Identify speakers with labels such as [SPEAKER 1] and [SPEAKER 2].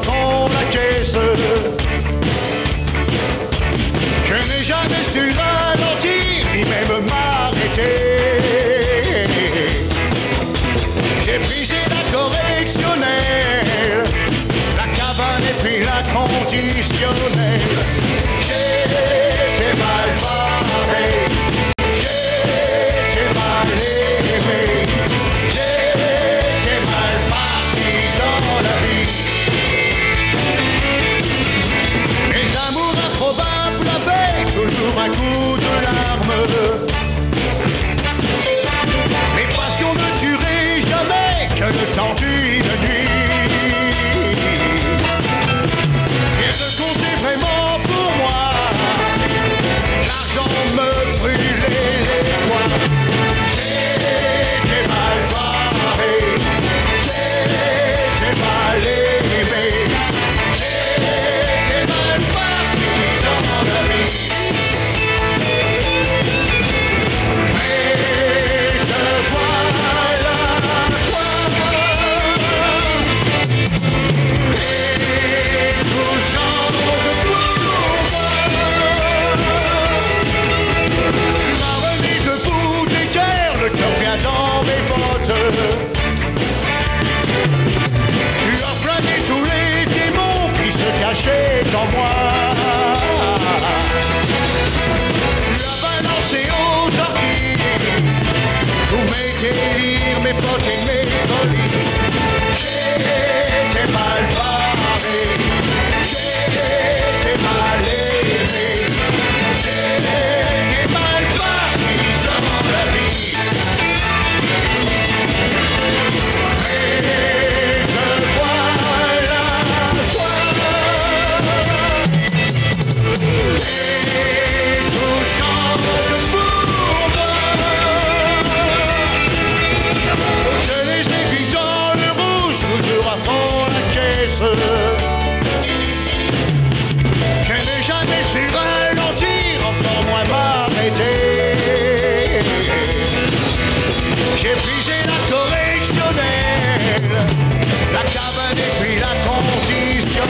[SPEAKER 1] la. Je n'ai jamais su ralentir, ni même m'arrêter. J'ai brisé la correctionnelle, la cabane et puis la conditionnelle. est en moi. Tu as balancé aux orties tous mes délires, mes potes et mes folies. plus. Je n'ai jamais su ralentir, encore moins m'arrêter. J'ai brisé la correctionnelle, la cabane et puis la condition.